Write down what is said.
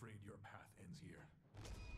afraid your path ends here.